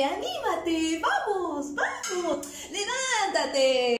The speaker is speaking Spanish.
anímate, vamos, vamos, levántate.